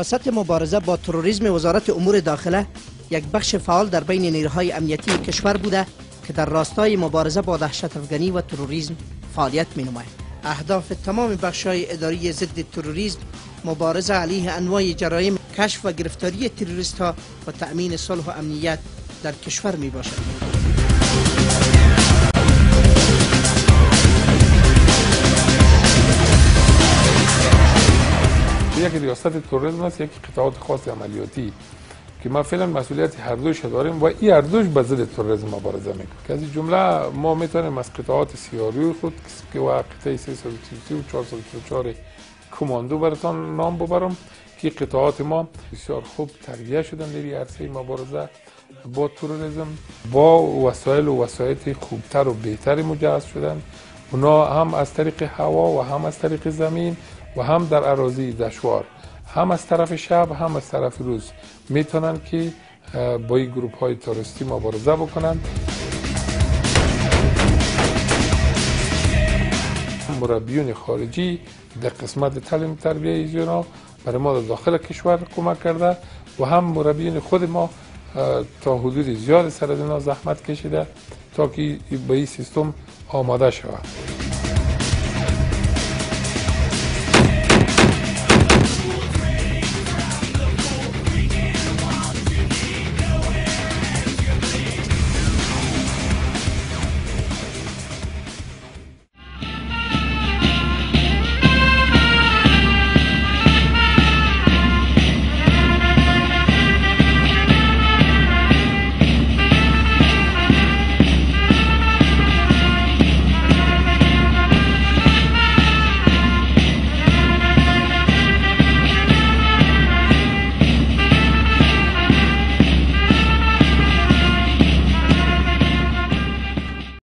ریاست مبارزه با تروریسم وزارت امور داخله یک بخش فعال در بین نیروهای امنیتی کشور بوده که در راستای مبارزه با دهشت افغانی و تروریسم فعالیت می نماید. اهداف تمام بخش‌های اداری ضد تروریسم مبارزه علیه انواع جرایم کشف و گرفتاری تروریست ها و تأمین صلح و امنیت در کشور می باشد. یک ریاست توریسم است یک قطعات خاص عملیاتی که ما فعلا مسئولیت هر دوش داریم و این هر دوش به ضد تروریسم مبارزه می‌کنیم که از جمله ما می‌تونیم از قطعات سیاروی خود که و قطعه 333 و 434 کماندو براتان نام ببرم که قطعات ما بسیار خوب تربیه شدن در عرصه مبارزه با تروریسم با وسایل و وسایل خوبتر و بهتری مجهز شدن. اونا هم از طریق هوا و هم از طریق زمین و هم در اراضی دشوار. هم از طرف شب هم از طرف روز. می‌تونن که با این گروپ های تاریستی مبارزه بکنن. مربیون خارجی در قسمت تعلیم تربیه ایزیونا برای ما در داخل کشور کمک کرده و هم مربیون خود ما تا حدود زیاد سر زحمت کشیده تا که به این سیستم آماده شود.